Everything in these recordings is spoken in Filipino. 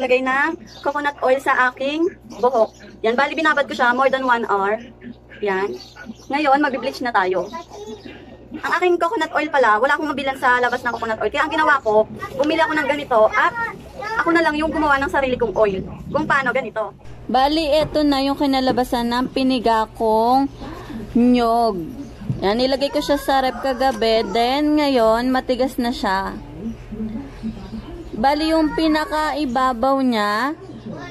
maglagay ng coconut oil sa aking buhok. Yan, bali binabad ko siya more than 1 hour. Yan. Ngayon, magbe-bleach na tayo. Ang aking coconut oil pala, wala akong mabilan sa labas ng coconut oil. Kaya ang ginawa ko, bumili ako ng ganito at ako na lang yung gumawa ng sarili kong oil. Kung paano, ganito. Bali, ito na yung kinalabasan ng piniga kong nyog. Yan, nilagay ko siya sa rep kagabi. Then, ngayon, matigas na siya. Bali, yung pinaka-ibabaw niya,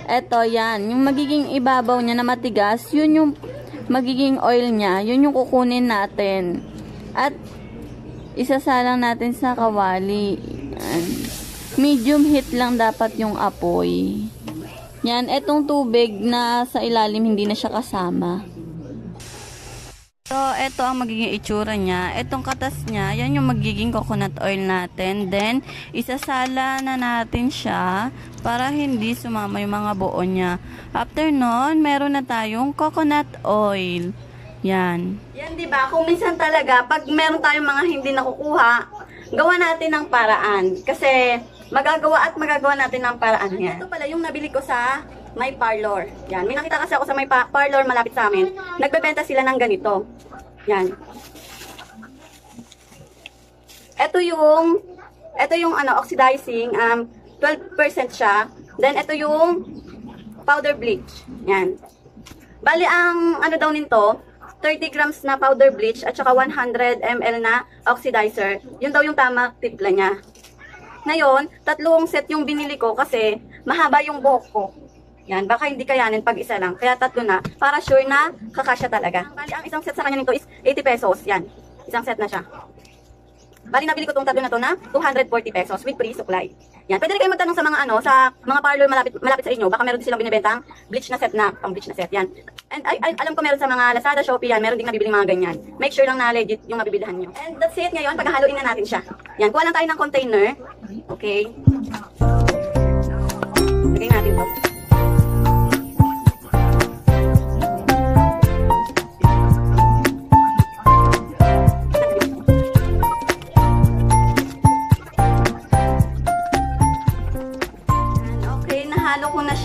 eto yan, yung magiging ibabaw niya na matigas, yun yung magiging oil niya, yun yung kukunin natin. At, isasalang natin sa kawali. Medium heat lang dapat yung apoy. Yan, etong tubig na sa ilalim hindi na siya kasama. So, ito ang magiging itsura niya. Etong katas niya, yan yung magiging coconut oil natin. Then, isasala na natin siya para hindi sumama yung mga buo niya. After nun, meron na tayong coconut oil. Yan. Yan, di ba? Kung minsan talaga, pag meron tayong mga hindi nakukuha, gawa natin ng paraan. Kasi, magagawa at magagawa natin ng paraan yan. Ito pala yung nabili ko sa my parlor. Yan. May nakita kasi ako sa pa- parlor malapit sa amin. Nagbebenta sila ng ganito. Yan. Ito yung ito yung ano oxidizing um 12% siya. Then ito yung powder bleach. Yan. Bali ang ano daw nito 30 grams na powder bleach at saka 100 ml na oxidizer. Yun daw yung tama timpla niya. Ngayon, tatlong set yung binili ko kasi mahaba yung buhok ko. Yan, baka hindi kayanin pag isa lang. Kaya tatlo na, para sure na kakasya talaga. Bali, ang isang set sa kanya nito is 80 pesos. Yan, isang set na siya. Bali, nabili ko tong tatlo na to na 240 pesos with free supply. Yan, pwede rin kayo magtanong sa mga ano, sa mga parlor malapit, malapit sa inyo. Baka meron din silang binibentang bleach na set na, pang bleach na set. Yan. And ay, ay, alam ko meron sa mga Lazada, Shopee, yan, meron din nabibili mga ganyan. Make sure lang na legit yung mabibilihan nyo. And that's it ngayon, paghahaluin na natin siya. Yan, kuha lang tayo ng container. Okay. Lagay natin to.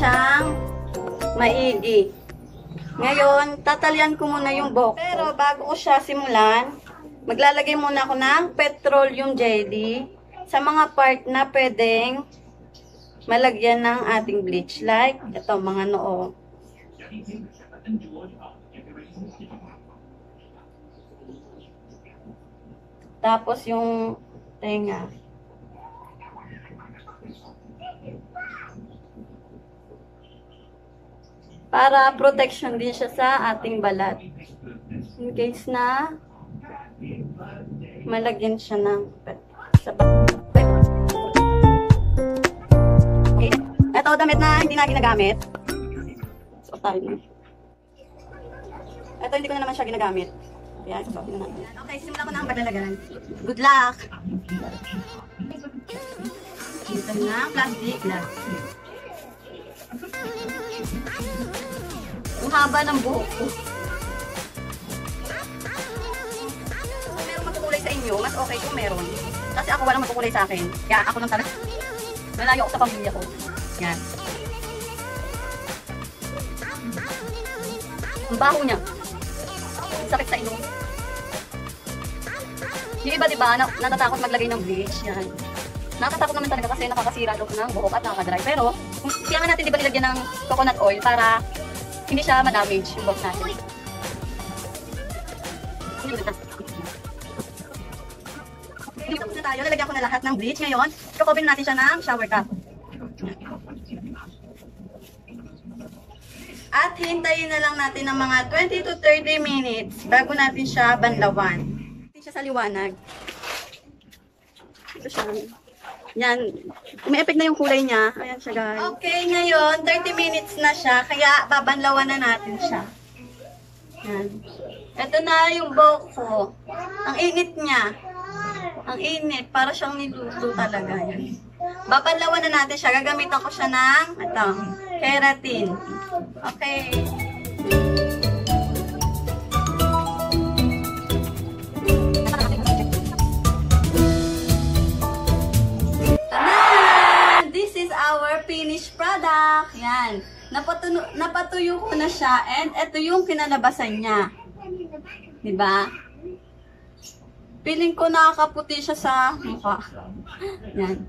Siyang maigi. Ngayon, tatalian ko muna yung buhok. Pero bago ko siya simulan, maglalagay muna ako ng petroleum jelly sa mga part na pwedeng malagyan ng ating bleach. Like, ito, mga noo. Tapos yung tenga. Para protection din siya sa ating balat. In case na malagyan siya ng sa Okay. Ito damit na hindi na ginagamit. So tayo na. Ito hindi ko na naman siya ginagamit. Kaya isuot na natin. Okay, simulan ko na ang paglalagyan. Good luck! Ito na, plastic glass. Haba ng buhok ko. Kung meron magkukulay sa inyo, mas okay kung meron. Kasi ako walang magkukulay sa akin. Kaya ako lang talaga. Nalayo ako sa pamilya ko. Yan. Ang baho niya. Ang sakit sa ilong. Yung iba, di ba, na, natatakot maglagay ng bleach. Yan. Nakakatakot naman talaga kasi nakakasira daw ng buhok at nakakadry. Pero, kaya nga natin di ba nilagyan ng coconut oil para hindi siya ma-damage yung buhok natin. Tapos na tayo. Lalagyan ko na lahat ng bleach. Ngayon, kakobin natin siya ng shower cap. At hintayin na lang natin ng mga 20 to 30 minutes bago natin siya banlawan. Natin siya sa liwanag. Ito siya. Yan. Umi-effect na yung kulay niya. Ayan siya guys. Okay, ngayon 30 minutes na siya. Kaya babanlawan na natin siya. Yan. Ito na yung buhok ko. Ang init niya. Ang init. Para siyang niluto talaga. Yan. Babanlawan na natin siya. Gagamitan ko siya ng ito, keratin. Okay. Na siya and ito yung kinalabasan niya. 'Di ba? Feeling ko nakakaputi siya sa mukha. Yan.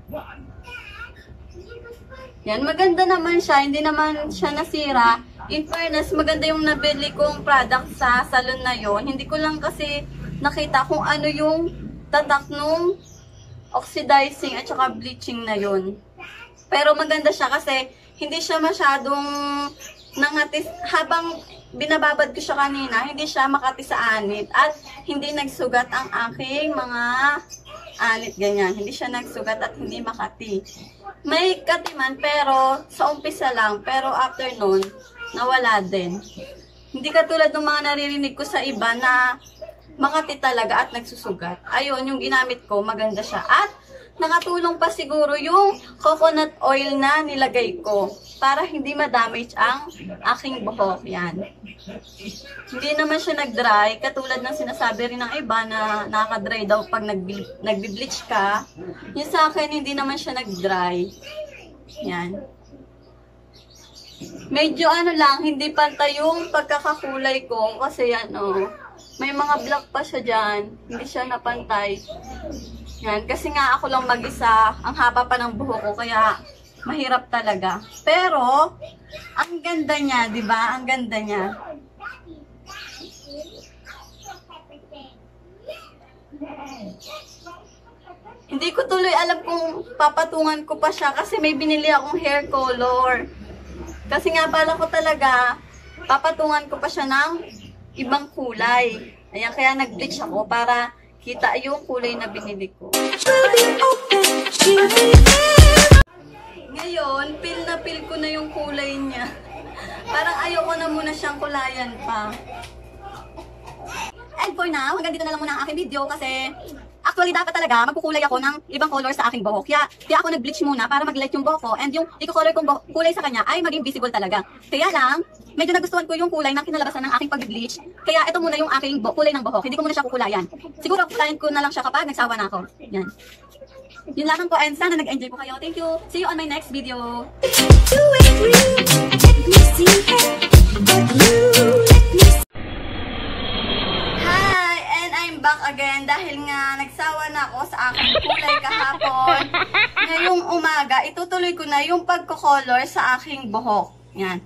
Yan, maganda naman siya. Hindi naman siya nasira. In fairness, maganda yung nabili kong product sa salon na yon. Hindi ko lang kasi nakita kung ano yung tatak nung oxidizing at saka bleaching na yon. Pero maganda siya kasi hindi siya masyadong nangatis habang binababad ko siya kanina, hindi siya makati sa anit at hindi nagsugat ang aking mga anit ganyan. Hindi siya nagsugat at hindi makati. May katiman pero sa umpisa lang pero after nun nawala din. Hindi katulad ng mga naririnig ko sa iba na makati talaga at nagsusugat. Ayun, yung ginamit ko, maganda siya. At nakatulong pa siguro yung coconut oil na nilagay ko para hindi ma-damage ang aking buhok. Yan. Hindi naman siya nag-dry, katulad ng sinasabi rin ng iba na nakaka-dry daw pag nag- nagbi-bleach ka. Yung sa akin, hindi naman siya nag-dry. Yan. Medyo ano lang, hindi pantay yung pagkakakulay ko kasi ano, may mga black pa siya dyan. Hindi siya napantay. Yan, kasi nga ako lang mag-isa, ang haba pa ng buhok ko, kaya mahirap talaga. Pero, ang ganda niya, ba? Ang ganda niya. Hindi ko tuloy alam kung papatungan ko pa siya kasi may binili akong hair color. Kasi nga bala ko talaga, papatungan ko pa siya ng ibang kulay. Ayan, kaya nag-bleach ako para kita yung kulay na binili ko. Ngayon, pil na pil ko na yung kulay niya. Parang ayoko na muna siyang kulayan pa. And for now, hanggang dito na lang muna ang aking video kasi actually dapat talaga magkukulay ako ng ibang color sa aking buhok. Kaya, kaya ako nag-bleach muna para mag-light yung buhok ko and yung i-color kong buhok- kulay sa kanya ay maging visible talaga. Kaya lang, medyo nagustuhan ko yung kulay na kinalabasan ng aking pag-bleach. Kaya ito muna yung aking kulay ng buhok. Hindi ko muna siya kukulayan. Siguro kukulayan ko na lang siya kapag nagsawa na ako. Yan. Yun lamang po and sana nag-enjoy po kayo. Thank you. See you on my next video. Hi! And I'm back again dahil nga nagsawa na ako sa aking kulay kahapon. Ngayong umaga, itutuloy ko na yung pagko-color sa aking buhok. Yan.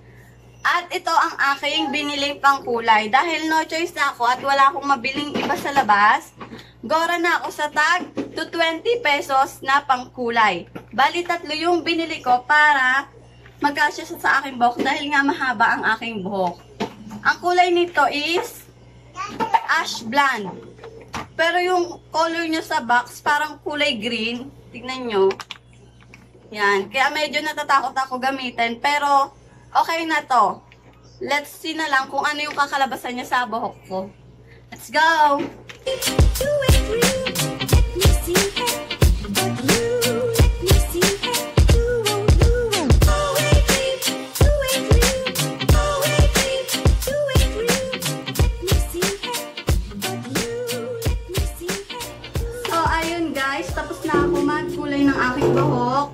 At ito ang aking biniling pangkulay. Dahil no choice na ako at wala akong mabiling iba sa labas, gora na ako sa tag to 20 pesos na pangkulay. Bali tatlo yung binili ko para magkasya siya sa aking buhok dahil nga mahaba ang aking buhok. Ang kulay nito is ash blonde. Pero yung color niya sa box, parang kulay green. Tignan nyo. Yan. Kaya medyo natatakot ako gamitin. Pero, okay na to. Let's see na lang kung ano yung kakalabasan niya sa buhok ko. Let's go! So, aking buhok.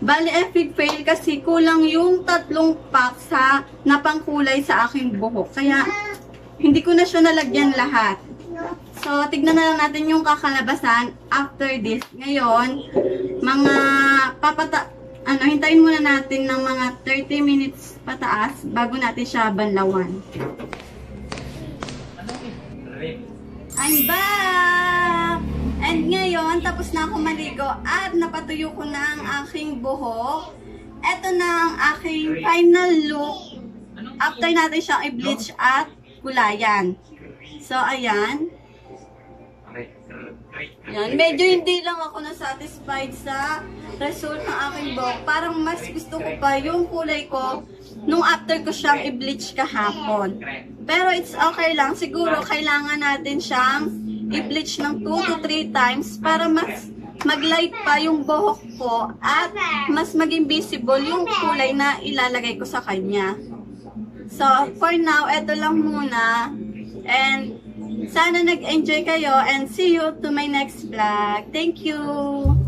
Bali, epic fail kasi kulang yung tatlong pack sa napangkulay sa aking buhok. Kaya, hindi ko na siya nalagyan lahat. So, tignan na lang natin yung kakalabasan after this. Ngayon, mga papata... Ano, hintayin muna natin ng mga 30 minutes pataas bago natin siya banlawan. I'm back! And ngayon, tapos na ako maligo at napatuyo ko na ang aking buhok. Ito na ang aking final look after natin siyang i-bleach at kulayan. So, ayan. Yan. Medyo hindi lang ako na-satisfied sa result ng aking buhok. Parang mas gusto ko pa yung kulay ko nung after ko siyang i-bleach kahapon. Pero it's okay lang. Siguro kailangan natin siyang i-bleach ng 2 to 3 times para mas mag-light pa yung buhok ko at mas maging visible yung kulay na ilalagay ko sa kanya. So, for now, eto lang muna. And sana nag-enjoy kayo and see you to my next vlog. Thank you!